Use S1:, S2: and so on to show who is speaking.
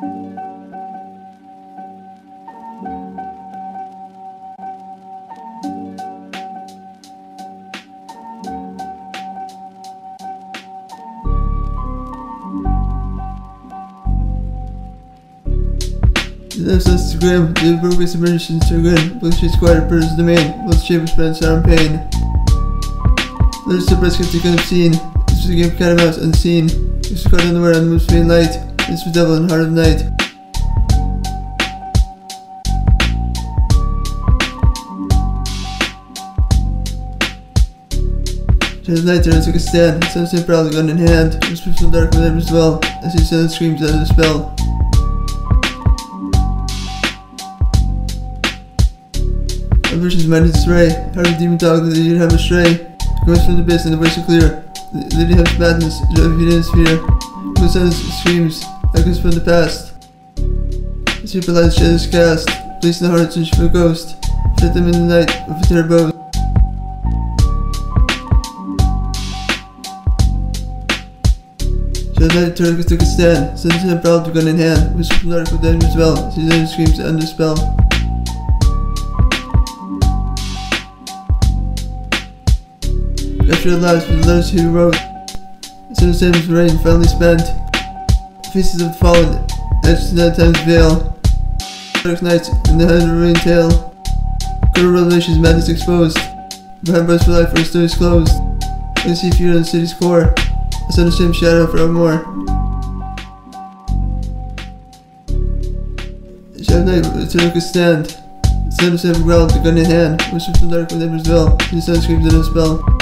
S1: This is Instagram, the appropriate submission Instagram, which is quite a person's domain, most shapers spend sound pain. There's the brisket to kind of scene, this is a game of cat unseen, this is quite unaware and moves being light. This was devil in Harvey night. Just night there took a stand, sunset proudly gun in hand, whispered from dark within as well, as he said screams out of the spell. A vision's mind is stray, heart of demon dog that you'd have astray. Goes from the abyss and the voice so clear. Lady has madness, joy of hidden fear. Who says screams, echoes from the past. The super light shadows cast, place in the heart search for a ghost. Fit them in the night with a terrible. Just night Turk took a stand, sends him proud to gun in hand, whisper from dark with as well, sees then screams under spell. After the lives for letters he wrote, of Sam's rain finally spent, faces of the fallen, etched in that time's veil. Dark nights in the of a rain tale. Good revelations madness exposed. Bars for life where stories closed. I see fear in the city's core. Send the same shadow forevermore. Shadow night took a stand. Instead of ground, the gun in hand, whisper from dark with ember's veil. The sun screams in a spell.